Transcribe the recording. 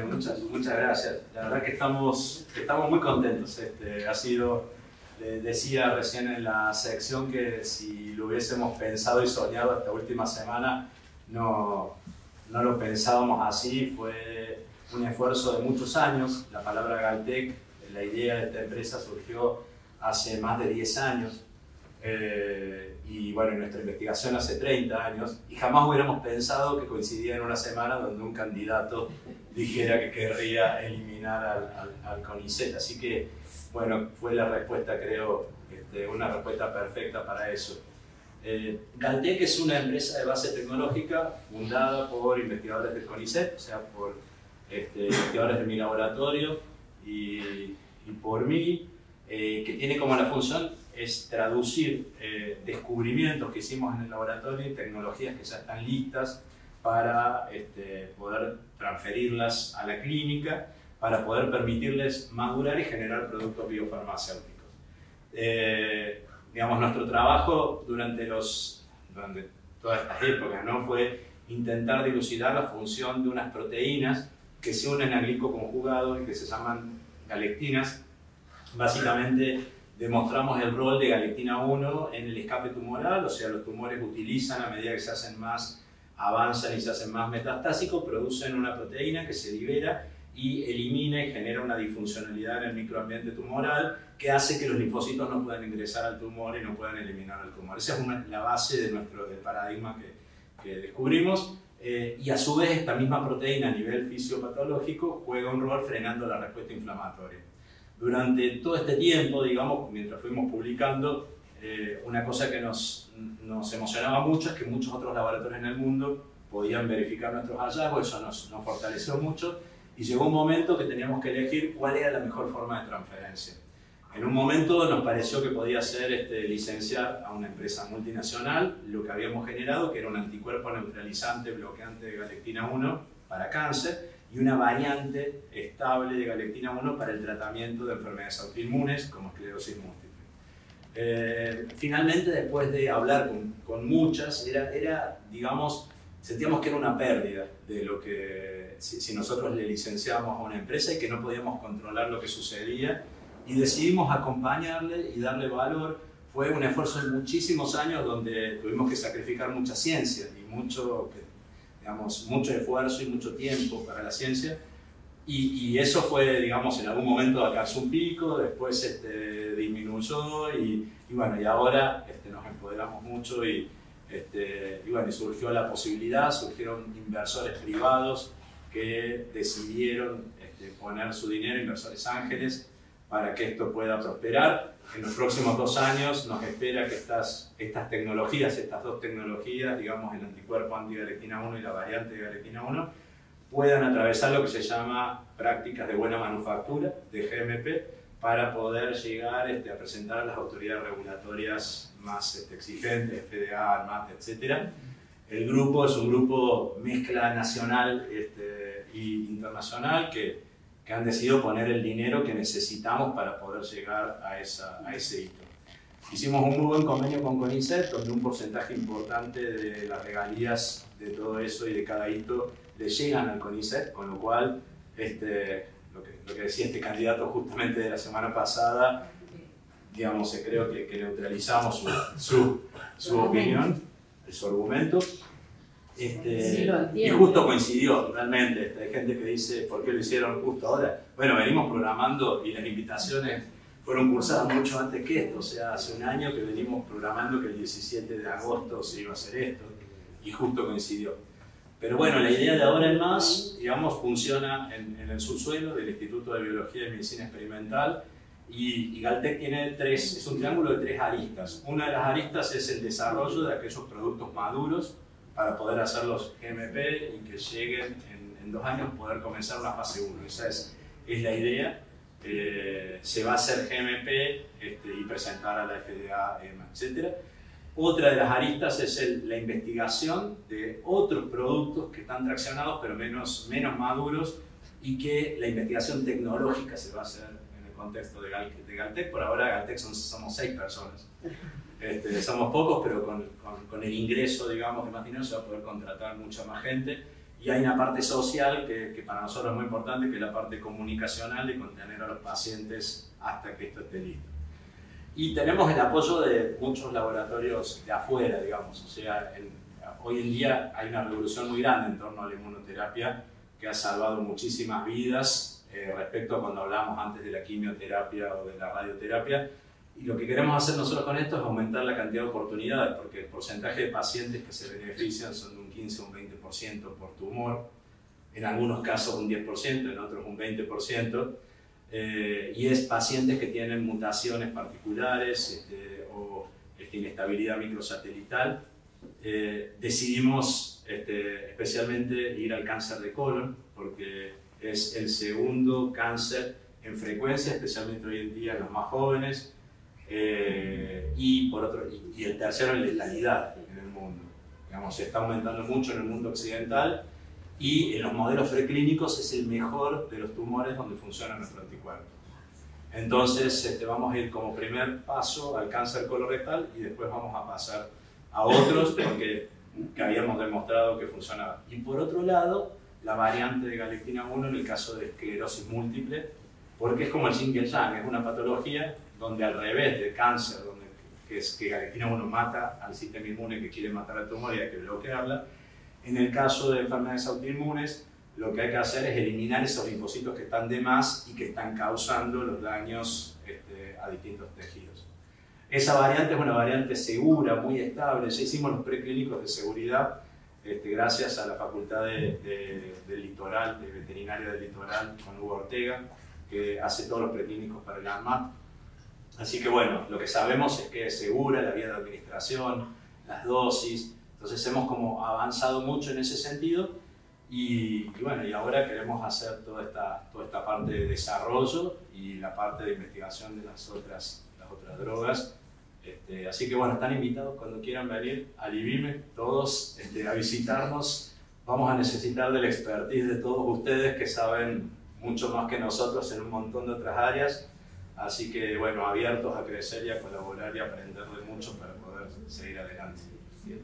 Muchas, muchas gracias. La verdad que estamos, estamos muy contentos. Este, ha sido, decía recién en la sección que si lo hubiésemos pensado y soñado esta última semana, no, no lo pensábamos así. Fue un esfuerzo de muchos años. La palabra Galtec, la idea de esta empresa surgió hace más de 10 años. Eh, y bueno, nuestra investigación hace 30 años, y jamás hubiéramos pensado que coincidía en una semana donde un candidato dijera que querría eliminar al, al, CONICET. Así que, bueno, fue la respuesta, creo, este, una respuesta perfecta para eso. Eh, Galtec es una empresa de base tecnológica fundada por investigadores del CONICET, o sea, por este, investigadores de mi laboratorio y, y por mí, eh, que tiene como la función es traducir eh, descubrimientos que hicimos en el laboratorio y tecnologías que ya están listas para este, poder transferirlas a la clínica, para poder permitirles madurar y generar productos biofarmacéuticos. Eh, digamos, nuestro trabajo durante, los, durante todas estas épocas ¿no? fue intentar dilucidar la función de unas proteínas que se unen a glicoconjugados y que se llaman galectinas. Básicamente, demostramos el rol de galectina 1 en el escape tumoral, o sea, los tumores utilizan a medida que se hacen más, avanzan y se hacen más metastásicos, producen una proteína que se libera y elimina y genera una disfuncionalidad en el microambiente tumoral que hace que los linfocitos no puedan ingresar al tumor y no puedan eliminar al tumor. Esa es la base de nuestro del paradigma que, que descubrimos. Eh, y a su vez esta misma proteína a nivel fisiopatológico juega un rol frenando la respuesta inflamatoria durante todo este tiempo, digamos, mientras fuimos publicando, eh, una cosa que nos, nos, emocionaba mucho es que muchos otros laboratorios en el mundo podían verificar nuestros hallazgos, eso nos, nos fortaleció mucho y llegó un momento que teníamos que elegir cuál era la mejor forma de transferencia. En un momento nos pareció que podía ser este, licenciar a una empresa multinacional lo que habíamos generado, que era un anticuerpo neutralizante bloqueante de galectina 1 para cáncer, y una variante estable de galectina 1 para el tratamiento de enfermedades autoinmunes como esclerosis múltiple. Eh, finalmente, después de hablar con, con, muchas, era, era, digamos, sentíamos que era una pérdida de lo que, si, si nosotros le licenciábamos a una empresa y que no podíamos controlar lo que sucedía, y decidimos acompañarle y darle valor. Fue un esfuerzo de muchísimos años donde tuvimos que sacrificar mucha ciencia y mucho, digamos, mucho esfuerzo y mucho tiempo para la ciencia. Y, y, eso fue, digamos, en algún momento alcanzó un pico, después este, disminuyó y, y, bueno, y ahora este, nos empoderamos mucho y, este, y bueno, y surgió la posibilidad, surgieron inversores privados que decidieron este, poner su dinero, inversores ángeles, para que esto pueda prosperar. En los próximos dos años nos espera que estas, estas tecnologías, estas dos tecnologías, digamos el anticuerpo antigalectina 1 y la variante de galectina 1, puedan atravesar lo que se llama prácticas de buena manufactura, de GMP, para poder llegar este, a presentar a las autoridades regulatorias más este, exigentes, FDA, ANMAT, etc. El grupo es un grupo mezcla nacional este, e internacional que que han decidido poner el dinero que necesitamos para poder llegar a, esa, a ese hito. Hicimos un muy buen convenio con CONICET, donde un porcentaje importante de las regalías de todo eso y de cada hito le llegan al CONICET, con lo cual, este, lo, que, lo que decía este candidato justamente de la semana pasada, digamos, creo que, que neutralizamos su, su, su opinión, su argumento. Este, y justo coincidió, realmente. Hay gente que dice, ¿por qué lo hicieron justo ahora? Bueno, venimos programando y las invitaciones fueron cursadas mucho antes que esto. O sea, hace un año que venimos programando que el 17 de agosto se iba a hacer esto y justo coincidió. Pero bueno, la idea de ahora en más, digamos, funciona en, en el subsuelo del Instituto de Biología y Medicina Experimental y, y, Galtec tiene tres, es un triángulo de tres aristas. Una de las aristas es el desarrollo de aquellos productos maduros para poder hacer los GMP y que lleguen en, dos años poder comenzar la fase 1. Esa es, es la idea. Eh, se va a hacer GMP este, y presentar a la FDA, EMA, etc. Otra de las aristas es la investigación de otros productos que están traccionados pero menos, menos maduros y que la investigación tecnológica se va a hacer en el contexto de, Gal, de Galtec. Por ahora Galtec son, somos seis personas. Este, somos pocos, pero con, con, con, el ingreso, digamos, de más dinero se va a poder contratar mucha más gente Y hay una parte social que, que, para nosotros es muy importante, que es la parte comunicacional de contener a los pacientes hasta que esto esté listo. Y tenemos el apoyo de muchos laboratorios de afuera, digamos. O sea, hoy en día hay una revolución muy grande en torno a la inmunoterapia que ha salvado muchísimas vidas eh, respecto a cuando hablamos antes de la quimioterapia o de la radioterapia. Y lo que queremos hacer nosotros con esto es aumentar la cantidad de oportunidades, porque el porcentaje de pacientes que se benefician son de un 15 o un 20% por tumor, en algunos casos un 10%, en otros un 20%. Eh, y es pacientes que tienen mutaciones particulares este, o este, inestabilidad microsatelital. Eh, decidimos este, especialmente ir al cáncer de colon porque es el segundo cáncer en frecuencia, especialmente hoy en día en los más jóvenes, por otro, y, el tercero en letalidad en el mundo. Digamos, se está aumentando mucho en el mundo occidental y en los modelos preclínicos es el mejor de los tumores donde funciona nuestro anticuerpo. Entonces este, vamos a ir como primer paso al cáncer colorectal y después vamos a pasar a otros porque que habíamos demostrado que funcionaba. Y por otro lado, la variante de galectina 1 en el caso de esclerosis múltiple, porque es como el yin yang, es una patología donde al revés del cáncer, donde, que es que galectina 1 mata al sistema inmune que quiere matar al tumor y hay que bloquearla, en el caso de enfermedades autoinmunes, lo que hay que hacer es eliminar esos linfocitos que están de más y que están causando los daños este, a distintos tejidos. Esa variante es una variante segura, muy estable. Ya hicimos los preclínicos de seguridad este, gracias a la Facultad de, del Litoral, de Veterinaria del Litoral, con Hugo Ortega, que hace todos los preclínicos para el ANMAT. Así que bueno, lo que sabemos es que es segura la vía de administración, las dosis, entonces hemos como avanzado mucho en ese sentido y, bueno, y ahora queremos hacer toda esta, toda esta parte de desarrollo y la parte de investigación de las otras, las otras drogas. Este, así que bueno, están invitados cuando quieran venir al IBIME, todos este, a visitarnos. Vamos a necesitar del expertise de todos ustedes que saben mucho más que nosotros en un montón de otras áreas. Así que bueno, abiertos a crecer y a colaborar y a aprender de mucho para poder seguir adelante. Bien.